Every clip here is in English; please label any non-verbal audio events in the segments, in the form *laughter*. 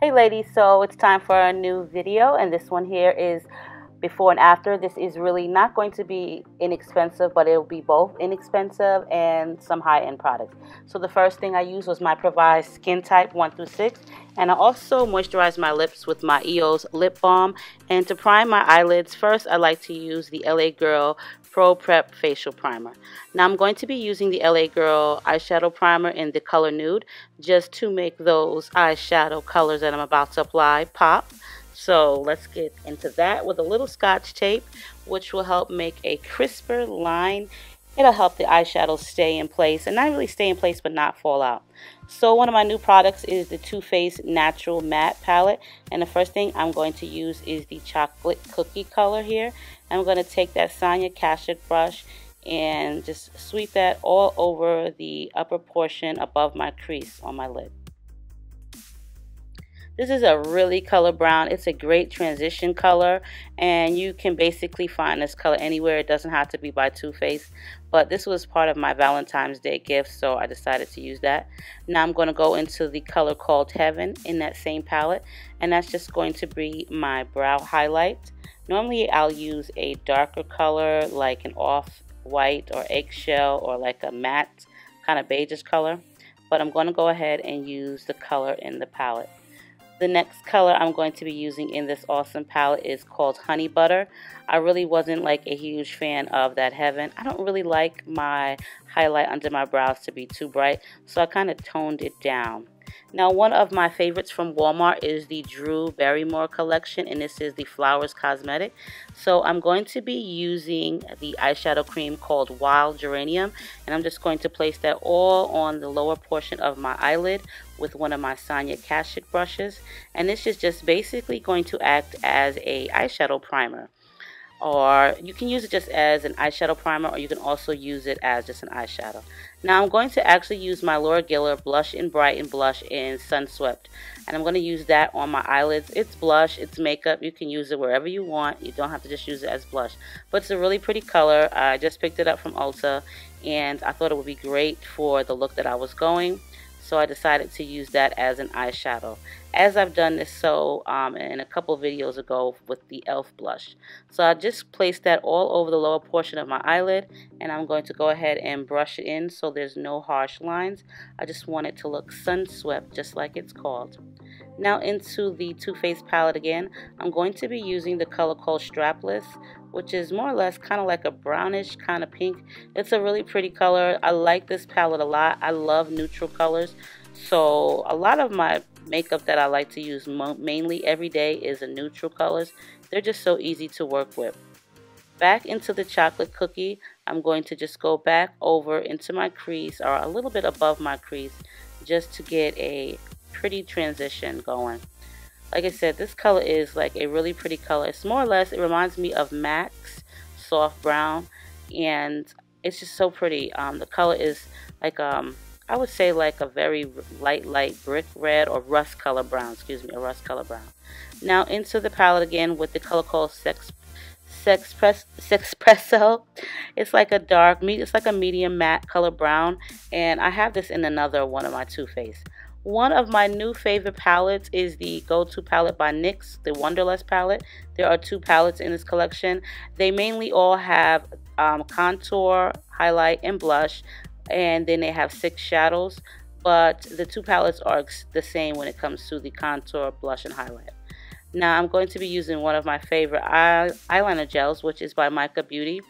Hey ladies, so it's time for a new video and this one here is before and after. This is really not going to be inexpensive, but it'll be both inexpensive and some high-end products. So the first thing I used was my Previse Skin Type 1 through 6, and I also moisturized my lips with my EOS Lip Balm. And to prime my eyelids, first I like to use the LA Girl Pro Prep Facial Primer. Now I'm going to be using the LA Girl eyeshadow primer in the color nude just to make those eyeshadow colors that I'm about to apply pop. So let's get into that with a little scotch tape, which will help make a crisper line. It'll help the eyeshadow stay in place and not really stay in place but not fall out. So one of my new products is the Too Faced Natural Matte Palette. And the first thing I'm going to use is the chocolate cookie color here. I'm going to take that Sonia Kashuk brush and just sweep that all over the upper portion above my crease on my lid. This is a really color brown. It's a great transition color and you can basically find this color anywhere. It doesn't have to be by Too Faced, but this was part of my Valentine's Day gift, so I decided to use that. Now I'm going to go into the color called Heaven in that same palette, and that's just going to be my brow highlight. Normally I'll use a darker color like an off-white or eggshell or like a matte kind of beigeish color, but I'm going to go ahead and use the color in the palette. The next color I'm going to be using in this awesome palette is called Honey Butter. I really wasn't like a huge fan of that Heaven. I don't really like my highlight under my brows to be too bright, so I kind of toned it down. Now, one of my favorites from Walmart is the Drew Barrymore collection, and this is the Flowers Cosmetic. So I'm going to be using the eyeshadow cream called Wild Geranium, and I'm just going to place that all on the lower portion of my eyelid with one of my Sonia Kashuk brushes. And this is just basically going to act as a eyeshadow primer or you can use it just as an eyeshadow primer or you can also use it as just an eyeshadow. Now I'm going to actually use my Laura Geller Blush-N-Brighten Blush in Sunswept and I'm going to use that on my eyelids. It's blush, it's makeup, you can use it wherever you want. You don't have to just use it as blush. But it's a really pretty color. I just picked it up from Ulta and I thought it would be great for the look that I was going so I decided to use that as an eyeshadow as I've done this so um, in a couple videos ago with the e.l.f. blush. So I just placed that all over the lower portion of my eyelid and I'm going to go ahead and brush it in so there's no harsh lines. I just want it to look sun swept just like it's called. Now into the Too Faced palette again, I'm going to be using the color called Strapless which is more or less kind of like a brownish kind of pink. It's a really pretty color. I like this palette a lot. I love neutral colors. So a lot of my makeup that I like to use mainly every day is the neutral colors. They're just so easy to work with. Back into the chocolate cookie, I'm going to just go back over into my crease or a little bit above my crease just to get a pretty transition going. Like I said, this color is like a really pretty color. It's more or less, it reminds me of MAC's Soft Brown. And it's just so pretty. Um, the color is like, um, I would say like a very light, light brick red or rust color brown. Excuse me, a rust color brown. Now into the palette again with the color called Sex Sex Press Sexpresso. It's like a dark, it's like a medium matte color brown, and I have this in another one of my Too Faced. One of my new favorite palettes is the Go-To palette by NYX, the Wanderlust palette. There are two palettes in this collection. They mainly all have um, contour, highlight, and blush, and then they have six shadows. But the two palettes are the same when it comes to the contour, blush, and highlight. Now I'm going to be using one of my favorite eye eyeliner gels, which is by Mica Beauty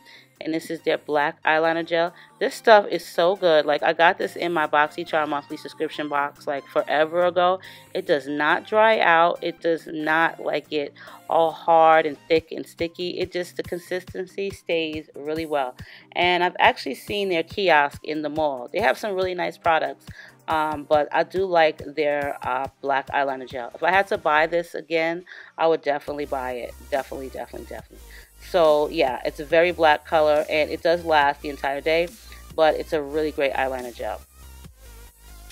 and this is their black eyeliner gel. This stuff is so good. Like I got this in my BoxyCharm monthly subscription box like forever ago. It does not dry out. It does not like get all hard and thick and sticky. It just the consistency stays really well. And I've actually seen their kiosk in the mall. They have some really nice products. Um, but I do like their uh, black eyeliner gel. If I had to buy this again, I would definitely buy it. Definitely, definitely, definitely. So yeah, it's a very black color and it does last the entire day, but it's a really great eyeliner gel.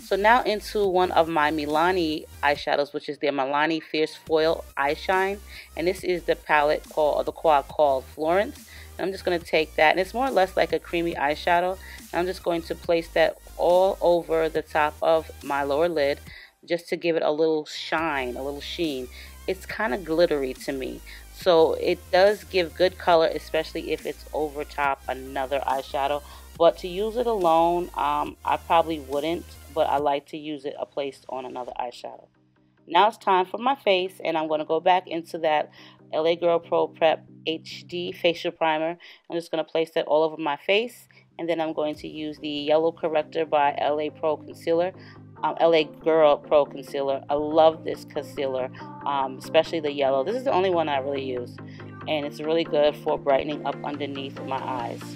So now into one of my Milani eyeshadows, which is the Milani Fierce Foil Eyeshine. And this is the palette called, or the quad called Florence. And I'm just going to take that, and it's more or less like a creamy eyeshadow. And I'm just going to place that all over the top of my lower lid just to give it a little shine, a little sheen. It's kind of glittery to me. So it does give good color, especially if it's over top another eyeshadow. But to use it alone, um, I probably wouldn't, but I like to use it placed on another eyeshadow. Now it's time for my face, and I'm going to go back into that LA Girl Pro Prep HD Facial Primer. I'm just going to place that all over my face, and then I'm going to use the Yellow Corrector by LA Pro Concealer. Um, LA Girl Pro Concealer. I love this concealer, um, especially the yellow. This is the only one I really use, and it's really good for brightening up underneath my eyes.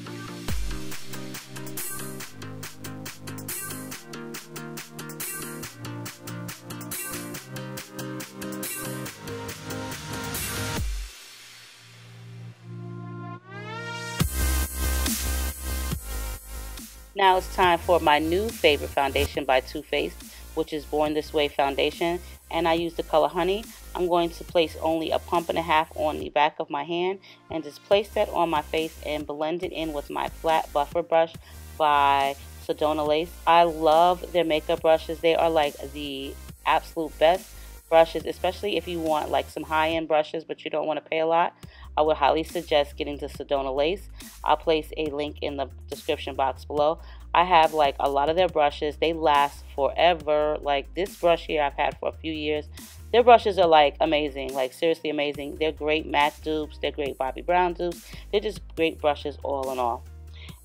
Now it's time for my new favorite foundation by Too Faced, which is Born This Way foundation. And I use the color Honey. I'm going to place only a pump and a half on the back of my hand and just place that on my face and blend it in with my flat buffer brush by Sedona Lace. I love their makeup brushes. They are like the absolute best brushes, especially if you want like some high-end brushes but you don't want to pay a lot. I would highly suggest getting the Sedona Lace. I'll place a link in the description box below. I have like a lot of their brushes. They last forever. Like this brush here I've had for a few years. Their brushes are like amazing, like seriously amazing. They're great MAC dupes. They're great Bobbi Brown dupes. They're just great brushes all in all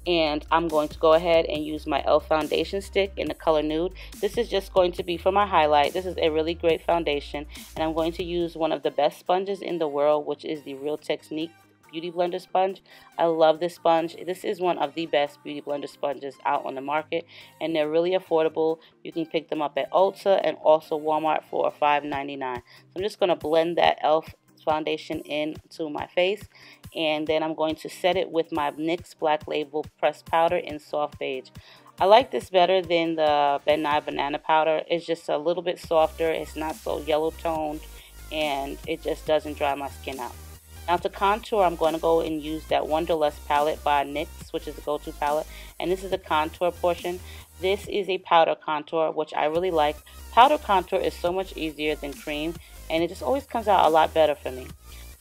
and I'm going to go ahead and use my e.l.f. foundation stick in the color nude. This is just going to be for my highlight. This is a really great foundation and I'm going to use one of the best sponges in the world which is the Real Technique Beauty Blender sponge. I love this sponge. This is one of the best Beauty Blender sponges out on the market and they're really affordable. You can pick them up at Ulta and also Walmart for $5.99. So I'm just going to blend that e.l.f. foundation into my face and then I'm going to set it with my NYX Black Label Pressed Powder in Soft Beige. I like this better than the Ben Nye Banana Powder. It's just a little bit softer. It's not so yellow toned and it just doesn't dry my skin out. Now to contour, I'm going to go and use that Wanderlust palette by NYX, which is a go-to palette. And this is the contour portion. This is a powder contour, which I really like. Powder contour is so much easier than cream, and it just always comes out a lot better for me.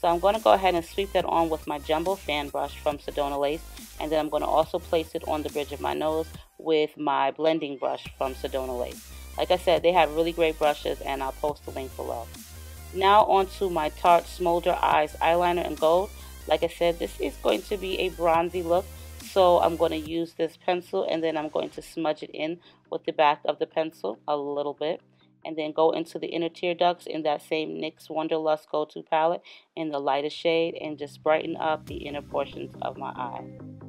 So I'm going to go ahead and sweep that on with my Jumbo Fan Brush from Sedona Lace. And then I'm going to also place it on the bridge of my nose with my blending brush from Sedona Lace. Like I said, they have really great brushes and I'll post the link below. Now onto my Tarte Smolder Eyes Eyeliner in Gold. Like I said, this is going to be a bronzy look. So I'm going to use this pencil and then I'm going to smudge it in with the back of the pencil a little bit and then go into the inner tear ducts in that same NYX Wanderlust Go-To palette in the lightest shade and just brighten up the inner portions of my eye.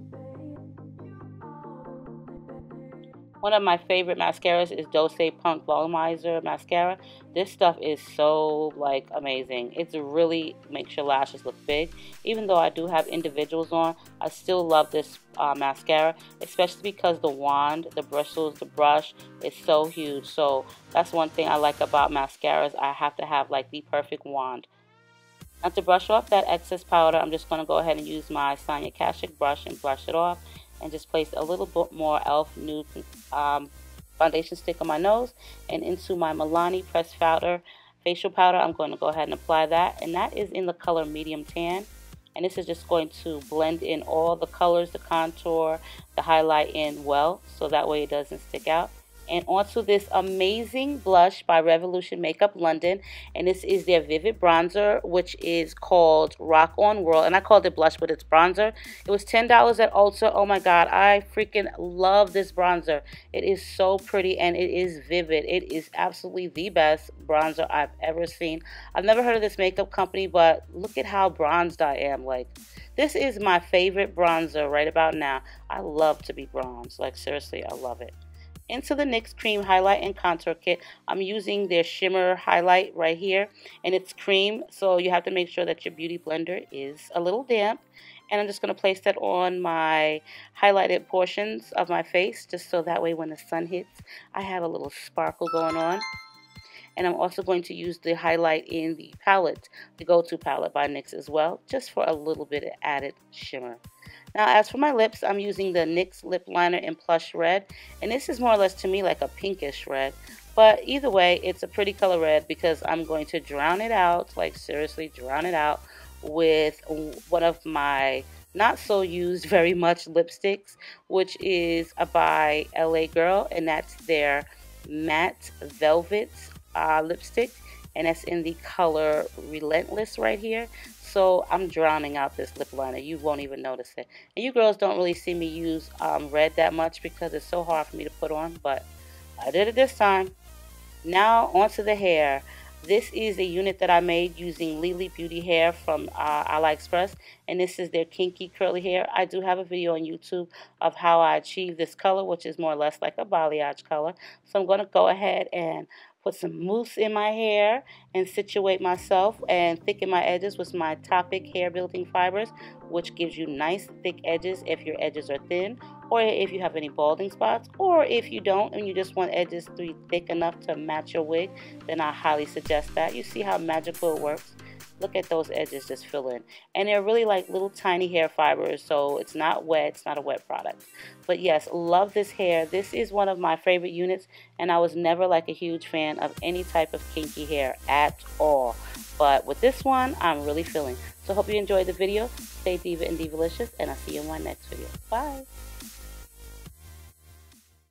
One of my favorite mascaras is Doucce Punk Volumizer Mascara. This stuff is so like amazing. It really makes your lashes look big. Even though I do have individuals on, I still love this uh, mascara, especially because the wand, the bristles, the brush is so huge. So that's one thing I like about mascaras. I have to have like the perfect wand. Now to brush off that excess powder, I'm just going to go ahead and use my Sonia Kashuk brush and brush it off and just place a little bit more e.l.f. nude um, foundation stick on my nose and into my Milani pressed powder facial powder. I'm going to go ahead and apply that. And that is in the color medium tan. And this is just going to blend in all the colors the contour the highlight in well so that way it doesn't stick out and onto this amazing blush by Revolution Makeup London. And this is their Vivid Bronzer, which is called Rock On World. And I called it blush, but it's bronzer. It was $10 at Ulta. Oh my God, I freaking love this bronzer. It is so pretty and it is vivid. It is absolutely the best bronzer I've ever seen. I've never heard of this makeup company, but look at how bronzed I am. Like, this is my favorite bronzer right about now. I love to be bronzed. Like, seriously, I love it into the NYX Cream Highlight and Contour Kit. I'm using their Shimmer Highlight right here, and it's cream, so you have to make sure that your Beauty Blender is a little damp. And I'm just going to place that on my highlighted portions of my face, just so that way when the sun hits, I have a little sparkle going on. And I'm also going to use the highlight in the palette, the Go-To palette by NYX as well, just for a little bit of added shimmer. Now as for my lips, I'm using the NYX lip liner in Plush Red. And this is more or less to me like a pinkish red. But either way, it's a pretty color red because I'm going to drown it out, like seriously drown it out with one of my not so used *laughs* very much lipsticks, which is by LA Girl, and that's their matte velvet uh, lipstick, and that's in the color Relentless right here. So I'm drowning out this lip liner. You won't even notice it. And you girls don't really see me use um, red that much because it's so hard for me to put on, but I did it this time. Now onto the hair. This is a unit that I made using Lily Beauty hair from uh, AliExpress and this is their kinky curly hair. I do have a video on YouTube of how I achieve this color which is more or less like a balayage color. So I'm going to go ahead and put some mousse in my hair and situate myself and thicken my edges with my Toppik hair building fibers which gives you nice thick edges if your edges are thin or if you have any balding spots or if you don't and you just want edges to be thick enough to match your wig then I highly suggest that. You see how magical it works? Look at those edges just fill in. And they're really like little tiny hair fibers, so it's not wet. It's not a wet product. But yes, love this hair. This is one of my favorite units, and I was never like a huge fan of any type of kinky hair at all. But with this one, I'm really feeling. So hope you enjoyed the video. Stay diva and divalicious, and I'll see you in my next video. Bye.